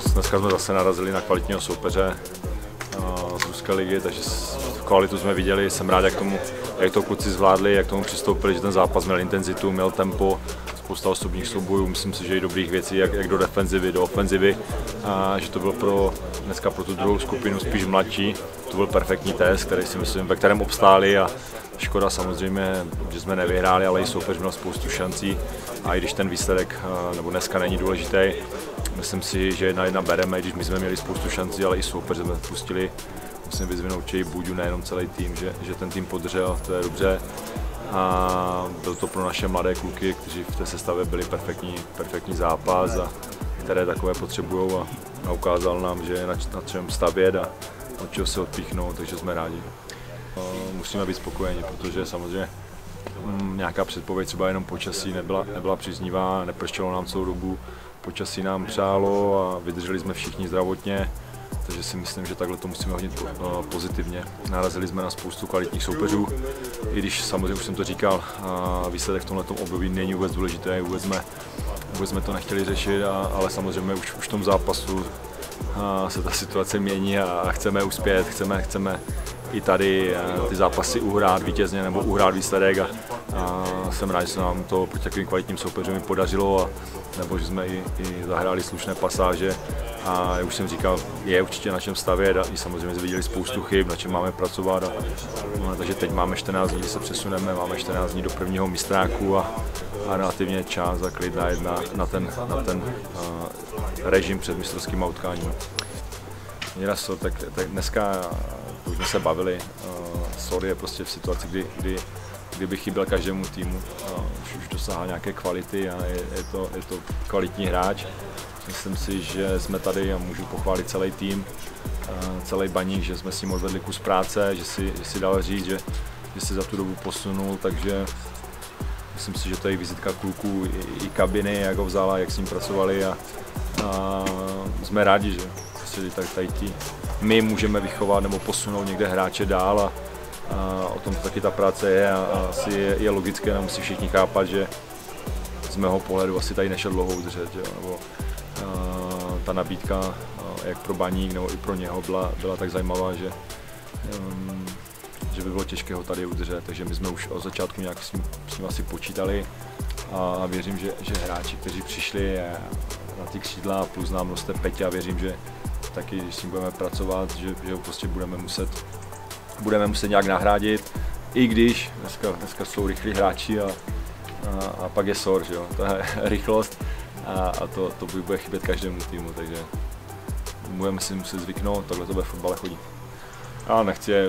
zápas. Dneska jsme zase narazili na kvalitního soupeře z Ruské ligy, takže kvalitu jsme viděli. Jsem rád, jak, tomu, jak to kluci zvládli, jak tomu přistoupili, že ten zápas měl intenzitu, měl tempo, spousta osobních soubojů, myslím si, že i dobrých věcí, jak, jak do defenzivy, do ofenzivy, a že to byl pro, dneska pro tu druhou skupinu spíš mladší, to byl perfektní test, který si myslím, ve kterém obstáli a škoda samozřejmě, že jsme nevyhráli, ale i soupeř měl spoustu šancí a i když ten výsledek nebo dneska není důležitý, myslím si, že jedna jedna bereme, když my jsme měli spoustu šancí, ale i soupeř jsme pustili musím vyzvinout Čej Buďu, nejenom celý tým, že, že ten tým podržel, to je dobře. A byl to pro naše mladé kluky, kteří v té sestavě byli perfektní, perfektní zápas a které takové potřebují a, a ukázal nám, že je na, na čem stavět a od čeho se odpíchnout, takže jsme rádi. Musíme být spokojeni, protože samozřejmě mm, nějaká předpověď, třeba jenom počasí nebyla, nebyla příznivá, nepršelo nám celou dobu, počasí nám přálo a vydrželi jsme všichni zdravotně, takže si myslím, že takhle to musíme hodnit eh, pozitivně. Narazili jsme na spoustu kvalitních soupeřů, i když samozřejmě už jsem to říkal, výsledek v tomto období není vůbec důležité, vůbec jsme, vůbec jsme to nechtěli řešit, ale samozřejmě už, už v tom zápasu se ta situace mění a chceme uspět, chceme, chceme i tady eh, ty zápasy uhrát vítězně nebo uhrát výsledek a, a jsem rád, že se nám to proti takovým kvalitním soupeřům podařilo a, nebo že jsme i, i zahráli slušné pasáže a jak už jsem říkal, je určitě na čem stavět a i samozřejmě jsme viděli spoustu chyb, na čem máme pracovat. A, a, takže teď máme 14 dní, se přesuneme, máme 14 dní do prvního mistráku a, a relativně čas a klid na, jedna, na ten, na ten uh, režim před mistrovským utkáním. Miraso, tak, tak dneska už jsme se bavili, uh, sorry je prostě v situaci, kdy, kdy kdyby chyběl každému týmu. Už, už dosáhá nějaké kvality a je, je, to, je to kvalitní hráč. Myslím si, že jsme tady a můžu pochválit celý tým, celý baník, že jsme s ním odvedli kus práce, že si, že si dal říct, že, že se za tu dobu posunul, takže myslím si, že to je vizitka kluků i, i kabiny, jak ho vzala, jak s ním pracovali a, a jsme rádi, že prostě tady, tady tí, my můžeme vychovat nebo posunout někde hráče dál a, a o tom taky ta práce je a, a asi je, je logické, musí všichni chápat, že z mého pohledu asi tady nešel dlouho udržet, jo, nebo a, ta nabídka jak pro baník nebo i pro něho byla, byla tak zajímavá, že, um, že by bylo těžké ho tady udržet, takže my jsme už od začátku nějak s ním, s ním asi počítali a věřím, že, že hráči, kteří přišli na ty křídla plus nám roste Peťa, věřím, že taky, s ním budeme pracovat, že, že ho prostě budeme muset budeme muset nějak nahrádit, i když dneska, dneska jsou rychlí hráči a, a, a pak je SOR, že jo? to je rychlost a, a to, to bude chybět každému týmu, takže budeme si muset zvyknout, takhle to ve fotbale chodí. Já nechci je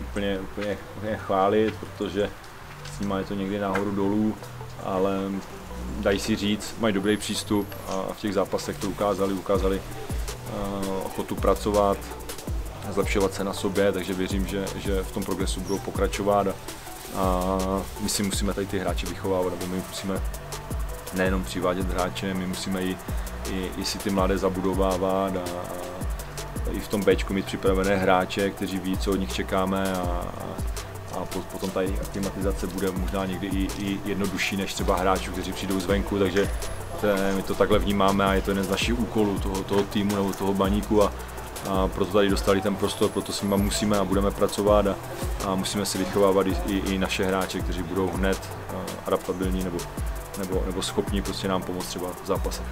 úplně, úplně, úplně chválit, protože s nimi je to někdy nahoru dolů, ale dají si říct, mají dobrý přístup a v těch zápasech to ukázali, ukázali ochotu pracovat, zlepšovat se na sobě, takže věřím, že, že v tom progresu budou pokračovat. A, a my si musíme tady ty hráče vychovávat, nebo my musíme nejenom přivádět hráče, my musíme i, i, i si ty mladé zabudovávat a, a i v tom Bčku mít připravené hráče, kteří ví, co od nich čekáme a, a potom ta aklimatizace bude možná někdy i, i jednodušší než třeba hráčů, kteří přijdou zvenku, takže to, my to takhle vnímáme a je to jeden z našich úkolů toho, toho týmu nebo toho baníku a, a proto tady dostali ten prostor, proto s nimi musíme a budeme pracovat a, a musíme si vychovávat i, i, i naše hráče, kteří budou hned adaptabilní nebo, nebo, nebo schopní prostě nám pomoct třeba v zápasech.